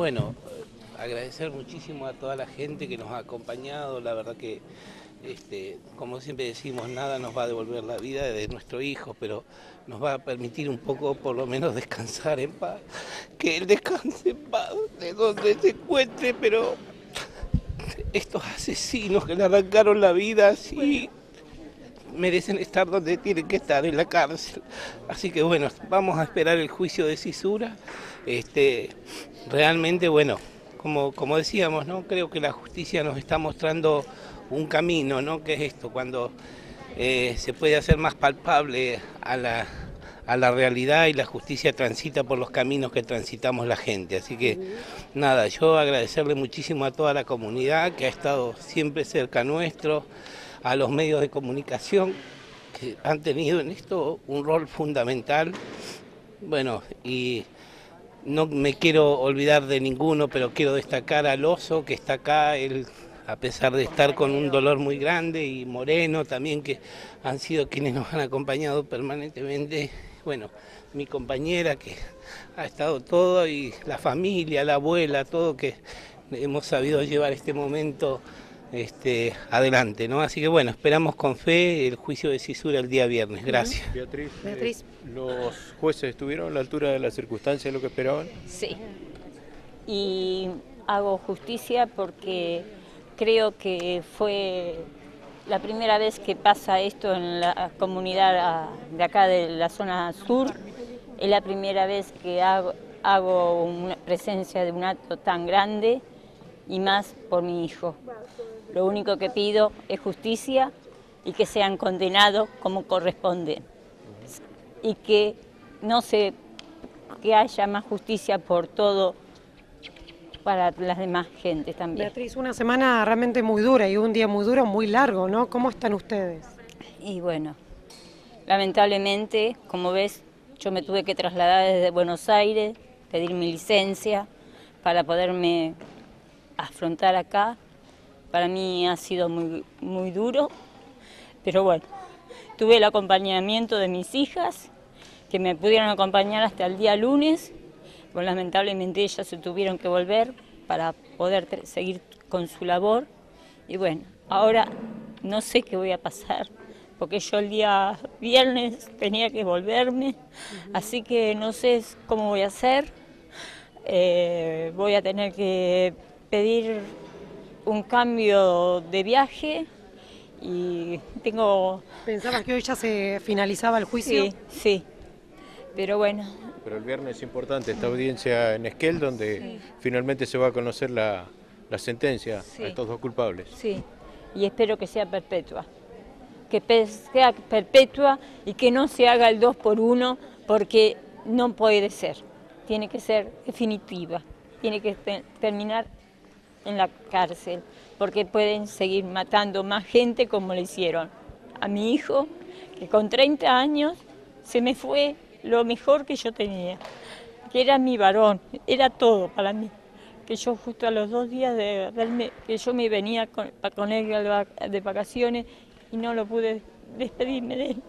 Bueno, agradecer muchísimo a toda la gente que nos ha acompañado, la verdad que, este, como siempre decimos, nada nos va a devolver la vida de nuestro hijo, pero nos va a permitir un poco por lo menos descansar en paz, que él descanse en paz de donde se encuentre, pero estos asesinos que le arrancaron la vida, sí merecen estar donde tienen que estar, en la cárcel. Así que bueno, vamos a esperar el juicio de cisura. Este, realmente, bueno, como, como decíamos, ¿no? creo que la justicia nos está mostrando un camino, ¿no? que es esto, cuando eh, se puede hacer más palpable a la, a la realidad y la justicia transita por los caminos que transitamos la gente. Así que nada, yo agradecerle muchísimo a toda la comunidad que ha estado siempre cerca nuestro, a los medios de comunicación que han tenido en esto un rol fundamental. Bueno, y no me quiero olvidar de ninguno, pero quiero destacar al oso que está acá, él a pesar de estar con un dolor muy grande, y Moreno también, que han sido quienes nos han acompañado permanentemente. Bueno, mi compañera que ha estado todo, y la familia, la abuela, todo que hemos sabido llevar este momento este, adelante, ¿no? Así que bueno, esperamos con fe el juicio de cisura el día viernes. Gracias. Beatriz, eh, ¿los jueces estuvieron a la altura de las circunstancias de lo que esperaban? Sí. Y hago justicia porque creo que fue la primera vez que pasa esto en la comunidad de acá de la zona sur. Es la primera vez que hago, hago una presencia de un acto tan grande y más por mi hijo. Lo único que pido es justicia y que sean condenados como corresponde. Y que no se que haya más justicia por todo para las demás gentes también. Beatriz, una semana realmente muy dura y un día muy duro, muy largo, ¿no? ¿Cómo están ustedes? Y bueno, lamentablemente, como ves, yo me tuve que trasladar desde Buenos Aires, pedir mi licencia para poderme afrontar acá para mí ha sido muy, muy duro, pero bueno, tuve el acompañamiento de mis hijas, que me pudieron acompañar hasta el día lunes, pues lamentablemente ellas se tuvieron que volver para poder seguir con su labor. Y bueno, ahora no sé qué voy a pasar, porque yo el día viernes tenía que volverme, así que no sé cómo voy a hacer. Eh, voy a tener que pedir un cambio de viaje y tengo... ¿Pensabas que hoy ya se finalizaba el juicio? Sí, sí, pero bueno. Pero el viernes es importante esta audiencia en Esquel donde finalmente se va a conocer la, sentencia a estos dos culpables. Sí, y espero que sea perpetua, que sea perpetua y que no se haga el dos por uno porque no puede ser, tiene que ser definitiva, tiene que terminar en la cárcel, porque pueden seguir matando más gente como le hicieron a mi hijo, que con 30 años se me fue lo mejor que yo tenía, que era mi varón, era todo para mí. Que yo justo a los dos días de verme, que yo me venía con, con él de vacaciones y no lo pude despedirme de él.